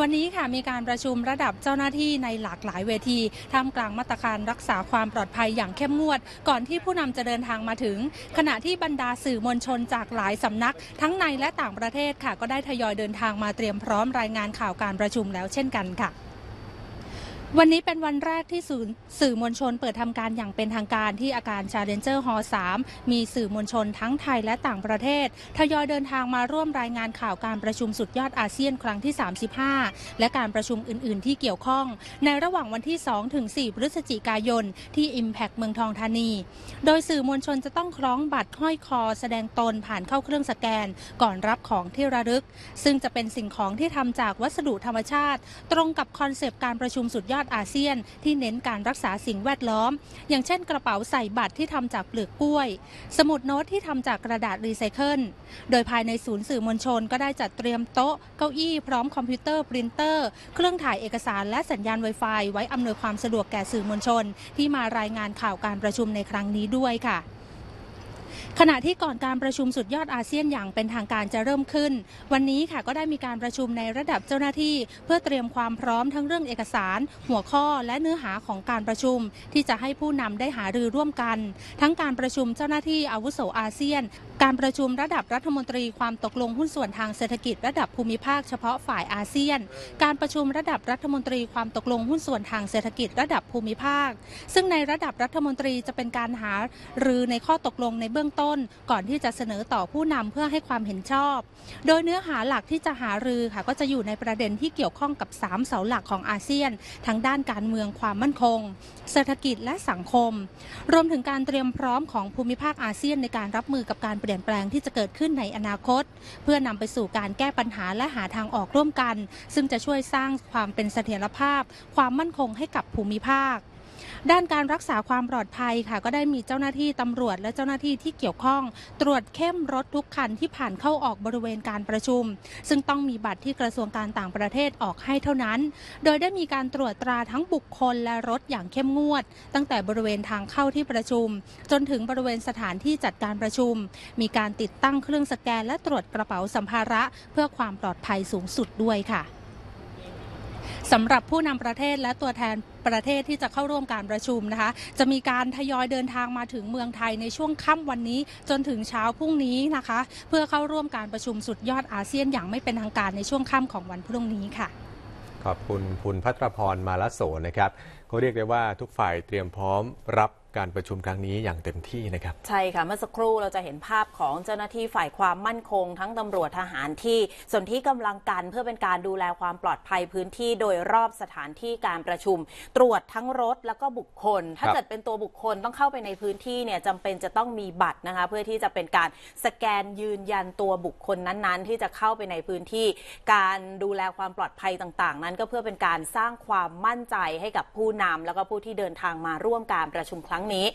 วันนี้ค่ะมีการประชุมระดับเจ้าหน้าที่ในหลากหลายเวทีท่ามกลางมาตรการรักษาความปลอดภัยอย่างเข้มงวด ก่อนที่ผู้นำจะเดินทางมาถึง ขณะที่บรรดาสื่อมวลชนจากหลายสำนัก ทั้งในและต่างประเทศค่ะ ก็ได้ทยอยเดินทางมาเตรียมพร้อมรายงานข่าวการประชุมแล้วเช่นกันค่ะ วันนี้เป็นวันแรกที่สื่อมวลชนเปิดทำการอย่างเป็นทางการที่อาคาร Challenger Hall 3มีสื่อมวลชนทั้งไทยและต่างประเทศ ทยอยเดินทางมาร่วมรายงานข่าวการประชุมสุดยอดอาเซียนครั้งที่ 35 และการประชุมอื่น ๆ ที่เกี่ยวข้อง ในระหว่างวันที่ 2 ถึง 4 พฤศจิกายน ที่ Impact เมืองทองธานี โดยสื่อมวลชนจะต้องคล้องบัตรห้อยคอ แสดงตนผ่านเข้าเครื่องสแกน ก่อนรับของที่ระลึก ซึ่งจะเป็นสิ่งของที่ทำจากวัสดุธรรมชาติ ตรงกับคอนเซปต์การประชุมสุดยอดอาเซียน ที่เน้นการรักษาสิ่งแวดล้อม อย่างเช่นกระเป๋าใส่บัตรที่ทำจากเปลือกกล้วย สมุดโน้ตที่ทำจากกระดาษรีไซเคิล โดยภายในศูนย์สื่อมวลชนก็ได้จัดเตรียมโต๊ะเก้าอี้พร้อมคอมพิวเตอร์ปรินเตอร์ เครื่องถ่ายเอกสารและสัญญาณ Wi-Fi ไว้อำนวยความสะดวกแก่สื่อมวลชน ที่มารายงานข่าวการประชุมในครั้งนี้ด้วยค่ะ ขณะที่ก่อนการประชุมสุดยอดอาเซียนอย่างเป็นทางการจะเริ่มขึ้น วันนี้ค่ะก็ได้มีการประชุมในระดับเจ้าหน้าที่ เพื่อเตรียมความพร้อมทั้งเรื่องเอกสาร หัวข้อและเนื้อหาของการประชุม ที่จะให้ผู้นำได้หารือร่วมกัน ทั้งการประชุมเจ้าหน้าที่อาวุโสอาเซียน การประชุมระดับรัฐมนตรีความตกลงหุ้นส่วนทางเศรษฐกิจระดับภูมิภาคเฉพาะฝ่ายอาเซียน การประชุมระดับรัฐมนตรีความตกลงหุ้นส่วนทางเศรษฐกิจระดับภูมิภาค ซึ่งในระดับรัฐมนตรีจะเป็นการหารือในข้อตกลงในเบื้องต้น ก่อนที่จะเสนอต่อผู้นำเพื่อให้ความเห็นชอบ โดยเนื้อหาหลักที่จะหารือค่ะก็จะอยู่ในประเด็นที่เกี่ยวข้องกับ 3 เสาหลักของอาเซียน ทั้งด้านการเมืองความมั่นคง เศรษฐกิจและสังคม รวมถึงการเตรียมพร้อมของภูมิภาคอาเซียนในการรับมือกับการเปลี่ยนี่ยนแปลงที่จะเกิดขึ้นในอนาคต เพื่อนำไปสู่การแก้ปัญหาและหาทางออกร่วมกัน ซึ่งจะช่วยสร้างความเป็นเสถียรภาพ ความมั่นคงให้กับภูมิภาค ด้านการรักษาความปลอดภัยค่ะ ก็ได้มีเจ้าหน้าที่ตำรวจและเจ้าหน้าที่ที่เกี่ยวข้อง ตรวจเข้มรถทุกคันที่ผ่านเข้าออกบริเวณการประชุม ซึ่งต้องมีบัตรที่กระทรวงการต่างประเทศออกให้เท่านั้น โดยได้มีการตรวจตราทั้งบุคคลและรถอย่างเข้มงวด ตั้งแต่บริเวณทางเข้าที่ประชุม จนถึงบริเวณสถานที่จัดการประชุม มีการติดตั้งเครื่องสแกนและตรวจกระเป๋าสัมภาระ เพื่อความปลอดภัยสูงสุดด้วยค่ะ สำหรับผู้นำประเทศและตัวแทนประเทศที่จะเข้าร่วมการประชุมนะคะ จะมีการทยอยเดินทางมาถึงเมืองไทยในช่วงค่ำวันนี้จนถึงเช้าพรุ่งนี้นะคะ เพื่อเข้าร่วมการประชุมสุดยอดอาเซียนอย่างไม่เป็นทางการในช่วงค่ำของวันพรุ่งนี้ค่ะ ขอบคุณคุณพัทรพรมาลโสนะครับก็เรียกได้ว่าทุกฝ่ายเตรียมพร้อมรับ การประชุมครั้งนี้อย่างเต็มที่นะครับ ใช่ค่ะ เมื่อสักครู่เราจะเห็นภาพของเจ้าหน้าที่ฝ่ายความมั่นคง ทั้งตำรวจทหารที่ส่วนที่กำลังกันเพื่อเป็นการดูแลความปลอดภัยพื้นที่โดยรอบสถานที่การประชุม ตรวจทั้งรถแล้วก็บุคคล ถ้าเกิดเป็นตัวบุคคลต้องเข้าไปในพื้นที่เนี่ยจำเป็นจะต้องมีบัตรนะคะ เพื่อที่จะเป็นการสแกนยืนยันตัวบุคคลนั้นๆ ที่จะเข้าไปในพื้นที่ การดูแลความปลอดภัยต่างๆ นั้นก็เพื่อเป็นการสร้างความมั่นใจให้กับผู้นำแล้วก็ผู้ที่เดินทางมาร่วมการประชุมครั้งรั้งนี้